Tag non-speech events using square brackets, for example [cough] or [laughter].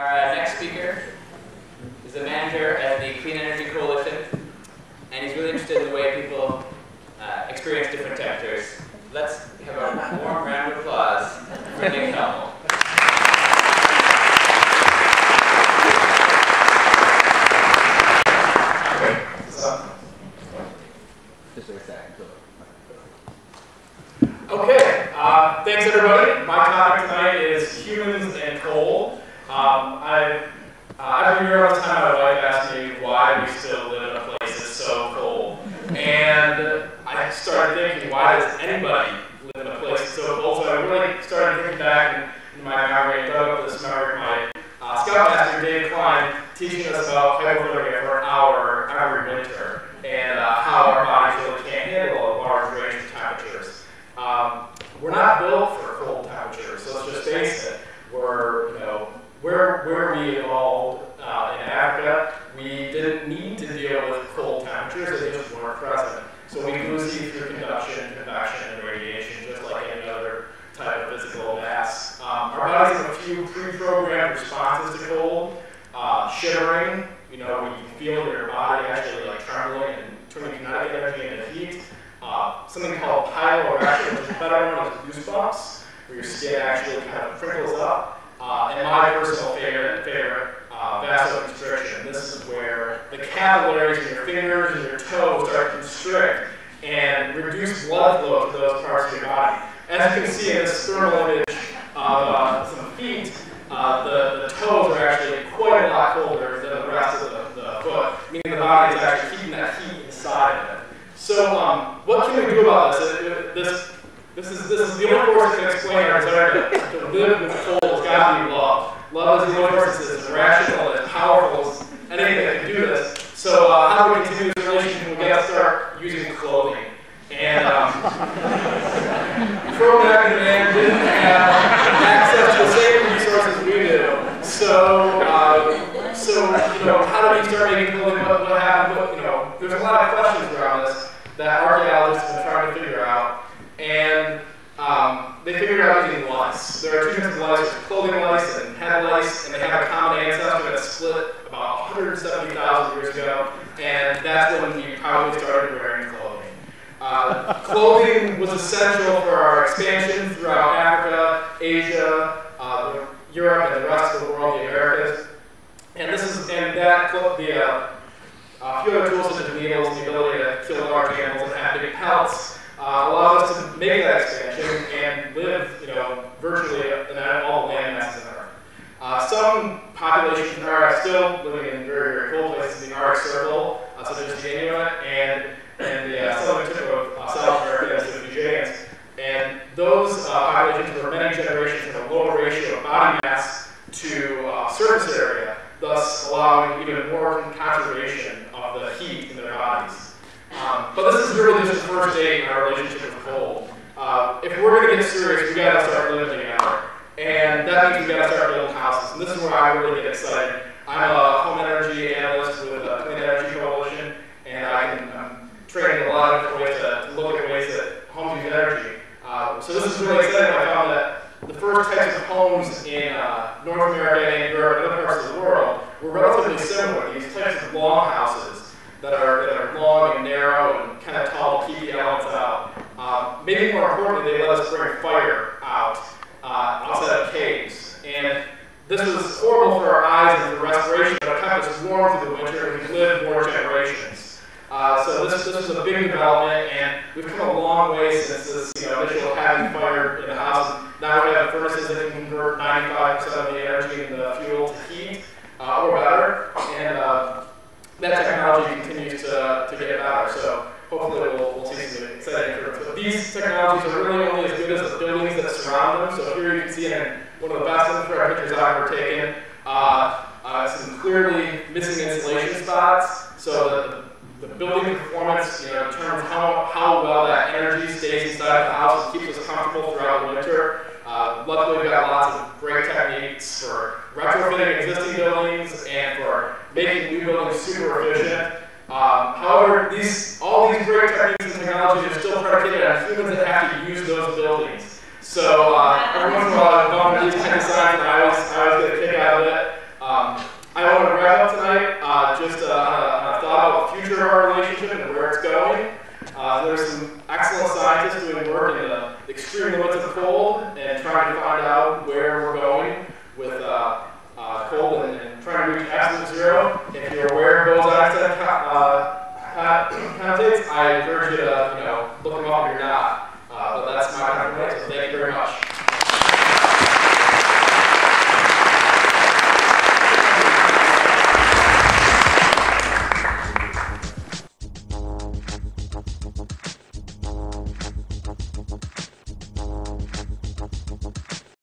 Our uh, next speaker is the manager at the Clean Energy Coalition, and he's really interested in the way people uh, experience different temperatures. Let's have a warm round of applause for Nick Helmholdt. Okay, uh, thanks everybody. My topic tonight is humans and cold. Um, I, uh, every year all the time my wife asks me why we still live in a place that's so cold. And I started thinking, why does anybody live in a place that's so cold? So I really started thinking back in, in my memory and dug up this memory of my uh, scoutmaster, Dave Klein, teaching us about hypothermia for an hour every winter and uh, how our bodies really can't handle a large range of temperatures. Um, we're not built for cold temperatures, so let's just face it. We're, you know, where, where we evolved uh, in Africa, we didn't need to deal with cold temperatures, they just weren't present. So we lose heat through conduction, convection, and radiation, just like any other type of physical mass. Um, our bodies have a few pre-programmed responses to cold. Uh, shivering, you know, when you feel your body actually like trembling and turning kinetic energy into heat. Uh, something called piloerection, which is better known as goosebumps, where your skin actually kind of crinkles up. Uh, and my personal favorite, favorite uh, vasoconstriction. This is where the capillaries in your fingers and your toes start to constrict and reduce blood flow to those parts of your body. As you can see in this thermal image of uh, some feet, uh, the, the toes are actually quite a lot colder than the rest of the, the foot, meaning the body is actually keeping that heat inside of it. So, um, what can we do about this? This, this is this is the only force that can explain our desire to, live with cold. It's got to be love. Love is the only force that's rational and powerful as anything that can do this. So, uh, how do we continue this relationship? We got to start using clothing. And um, Cro-Magnon man didn't have access to the same resources we do. So, uh, so you know, how do we start making clothing? What, what happened? What, you know, there's a lot of questions around this that archaeologists have been trying to figure out. And um, they figured out using lice. There are two types of lice, clothing lice and head lice, and they have a common ancestor that split about 170,000 years ago, and that's when we probably started wearing clothing. Uh, clothing was essential for our expansion throughout Africa, Asia, uh, Europe, and the rest of the world, the Americas. And this is, and that, the, uh, a few other tools such as needles, the ability to kill large animals and have big pelts, uh, allow us to make that expansion and live, you know, virtually in all the land masses on Earth. Uh, some populations are still living in very, very cold places in the Arctic Circle, uh, such as Inuit and, and the uh, southern tip of uh, South America, the Fuegians. And those uh, populations for many generations have a lower ratio of body mass to uh, surface area, thus allowing even more conservation of the heat in their bodies. Um, but this is really just the first day in our relationship with cold. Uh, if we're going to get serious, we've got to start living together. And that means we got to start building houses. And this is where I really get excited. I'm a home energy analyst with the Clean Energy Coalition, and I can, I'm training a lot of ways to, to look at ways that homes use energy. Uh, so this is really exciting. I found that the first types of homes in uh, North America and Europe and other parts of the world were relatively similar. These types of long houses that are, that are long and narrow and kind of tall to keep the elements out. Um, maybe more importantly, they let us bring fire out uh, outside of caves. And this was horrible for our eyes and for respiration, but it kept us warm through the winter and we lived more generations. Uh, so this, this was a big development, and we've come a long way since this you know, initial having fire in the house. Now we have furnaces that can convert 95% of the energy in the fuel to heat uh, or better, and uh, that technology continues to, to get better. So hopefully we'll, we'll see some exciting improvements. But these technologies are really only as good as the surround them. So here you can see in one of the best infrared pictures I've ever taken, uh, uh, some clearly missing insulation spots. So the, the building performance, you know, determines how, how well that energy stays inside the house and keeps us comfortable throughout the winter. Uh, luckily, we've got lots of great techniques for retrofitting existing buildings and for making new buildings super efficient. Um, however, these, all these great techniques and technologies are still predicated on humans that have to use those buildings. So uh, everyone who uh, volunteers hand sign, I always, I always get a kick out of it. Um, I want to wrap up tonight uh, just uh, on, a, thought about the future of our relationship and where it's going. Uh, there's some excellent scientists doing work in the extreme limits of cold and trying to find out where we're going with uh, uh, cold and, and, trying to reach absolute zero. If you're aware of those accent uh, [clears throat] I encourage you to you know, look them up if you're not that's my. Thank you very much.